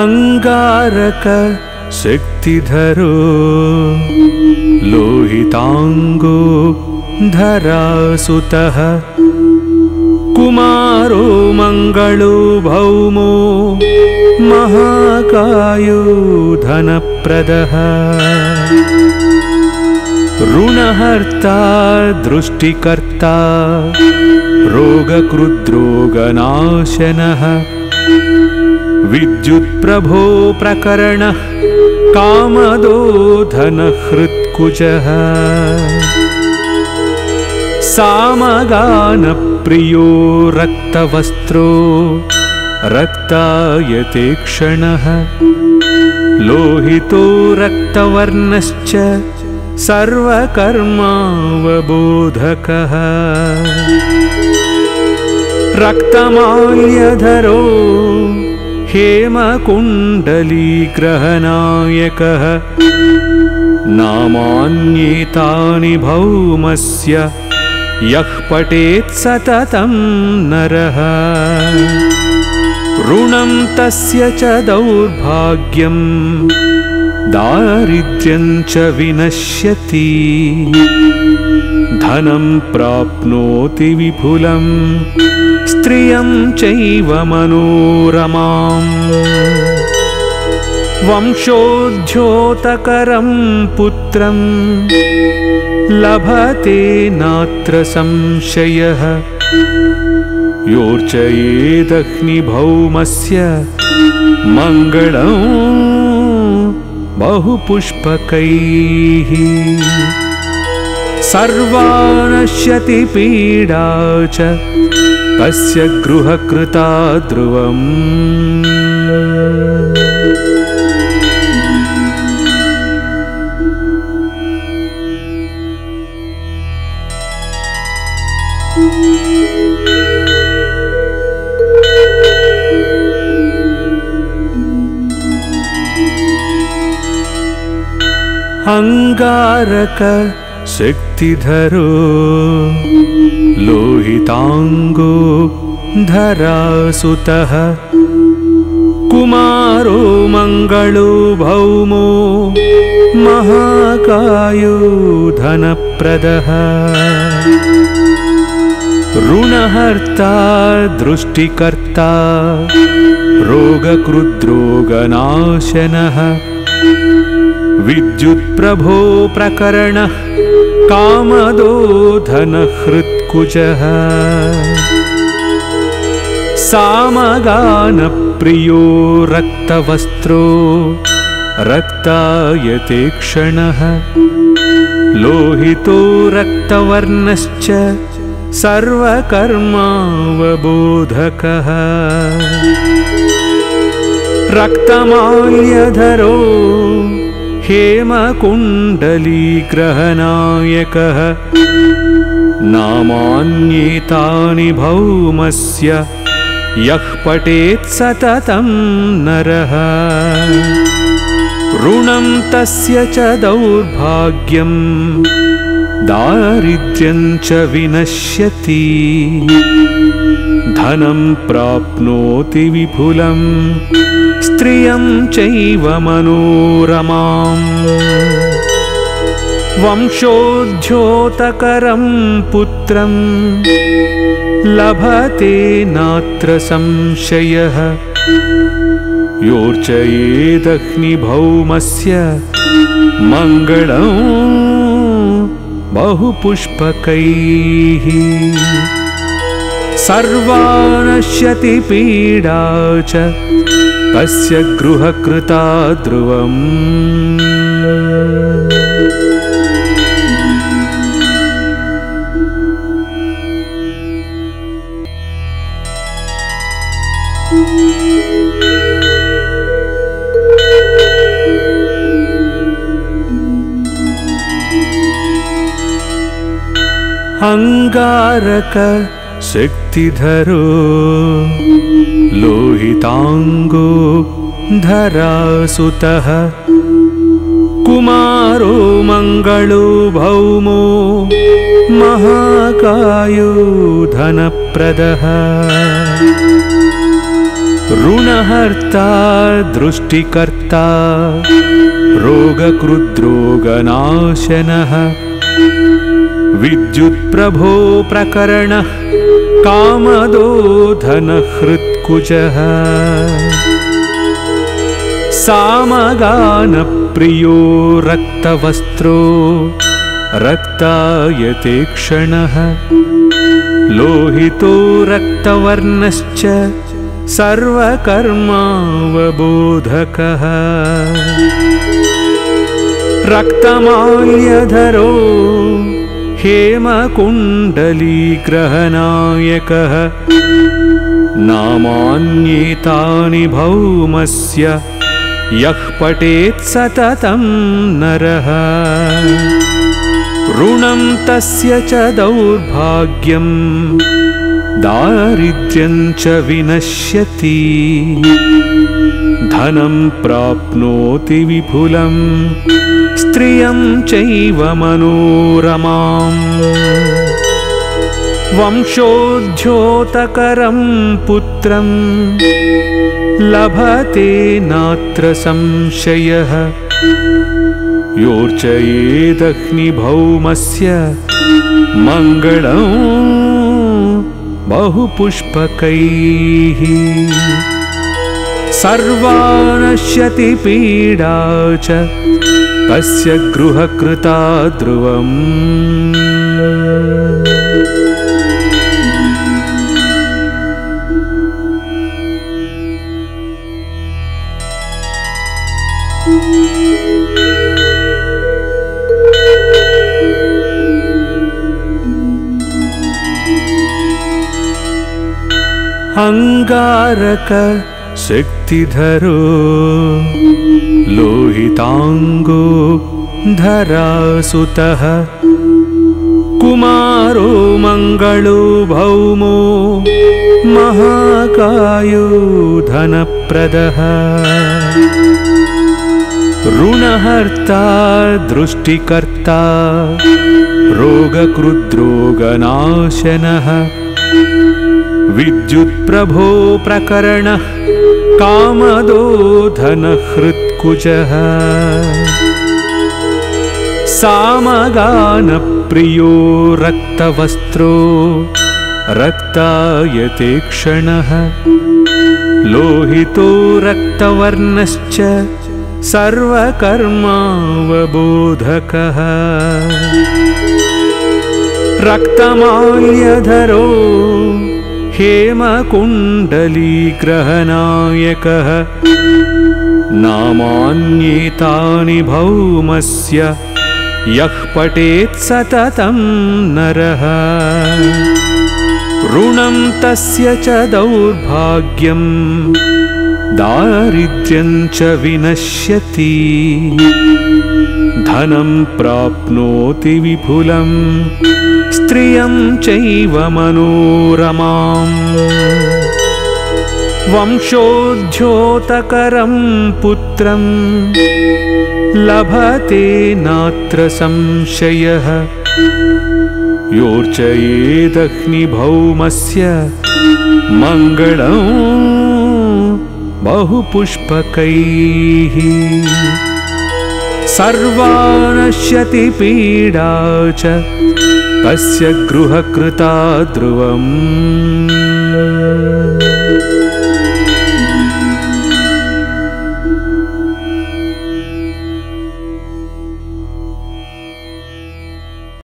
अङ्गारक शक्तिधरो लोहिताङ्गो धरासुतः कुमारो मङ्गलो भौमो महाकायो धनप्रदः ऋणहर्ता दृष्टिकर्ता रोगकृद्रोगनाशनः विद्युत्प्रभो प्रकरणः कामदो धनहृत्कुजः सामगानप्रियो रक्तवस्त्रो रक्तायते क्षणः लोहितो रक्तवर्णश्च सर्वकर्मावबोधकः। रक्तमाल्यधरो हेमकुण्डलीग्रहनायकः। नामान्येतानि भौमस्य यः पठेत् सततं नरः। ऋणं तस्य च दौर्भाग्यम् दारिद्र्यं च विनश्यति। धनं प्राप्नोति विपुलम् स्त्रियं चैव मनोरमाम्। वंशोद्ध्योतकरं पुत्रं लभते नात्र संशयः। योर्चयेदग्निभौमस्य मङ्गलं बहुपुष्पकैः। सर्वानश्यति पीडा च तस्य गृहकृता ध्रुवम् अङ्गारक शक्तिधरो लोहिताङ्गो धरासुतः कुमारो मङ्गलो भौमो महाकायो धनप्रदः ऋणहर्ता दृष्टिकर्ता रोगकृद्रोगनाशनः विद्युत्प्रभो प्रकरणः कामदो धनहृत्कुजः सामगानप्रियो रक्तवस्त्रो रक्तायते क्षणः लोहितो रक्तवर्णश्च सर्वकर्मावबोधकः रक्तमाल्यधरो हेमकुण्डलीग्रहनायकः नामान्येतानि भौमस्य यः पठेत् सततं नरः। ऋणं तस्य च दौर्भाग्यम् दारिद्र्यं च विनश्यति। धनं प्राप्नोति विपुलम् स्त्रियं चैव मनोरमाम्। वंशोद्ध्योतकरं पुत्रं लभते नात्र संशयः। योर्चयेदग्निभौमस्य मङ्गलं बहुपुष्पकैः सर्वानश्यति पीडा च तस्य गृहकृता ध्रुवम्। अङ्गारक शक्तिधरो लोहिताङ्गो धरासुतः कुमारो मङ्ग मङ्गलो भौमो महाकायो धनप्रदः ऋणहर्ता दृष्टिकर्ता रोगकृद्रोगनाशनः विद्युत्प्रभो प्रकरणः कामदो धनहृत्कुजः सामगानप्रियो रक्तवस्त्रो रक्तायते क्षणः। लोहितो रक्तवर्णश्च सर्वकर्मावबोधकः रक्तमाल्यधरो हेमकुण्डलीग्रहनायकः नामान्येतानि भौमस्य यः पठेत् सततं नरः। ऋणं तस्य च दौर्भाग्यम् दारिद्र्यं च विनश्यति। धनं प्राप्नोति विपुलं स्त्रियं चैव मनोरमाम्। वंशोद्ध्योतकरं पुत्रं लभते नात्र संशयः। योर्चयेदग्निभौमस्य मङ्गलम् बहुपुष्पकैः सर्वानश्यति पीडा च तस्य गृहकृता ध्रुवम्। अङ्गारक शक्तिधरो लोहिताङ्गो धरासुतः कुमारो मङ्गलो भौमो महाकायो धनप्रदः ऋणहर्ता दृष्टिकर्ता रोगकृद्रोगनाशनः विद्युत्प्रभो प्रकरणः कामदो धनहृत्कुजः सामगानप्रियो रक्तवस्त्रो रक्तायते क्षणः लोहितो रक्तवर्णश्च सर्वकर्मावबोधकः रक्तमाल्यधरो हेमकुण्डलीग्रहनायकः नामान्येतानि भौमस्य यः पठेत् सततं नरः। ऋणं तस्य च दौर्भाग्यम् दारिद्र्यं च विनश्यति। धनं प्राप्नोति विपुलं स्त्रियं चैव मनोरमाम्। वंशोद्ध्योतकरं पुत्रं लभते नात्र संशयः। योर्चयेदग्निभौमस्य मङ्गलम् बहुपुष्पकैः सर्वानश्यति पीडा च तस्य गृहकृता ध्रुवम्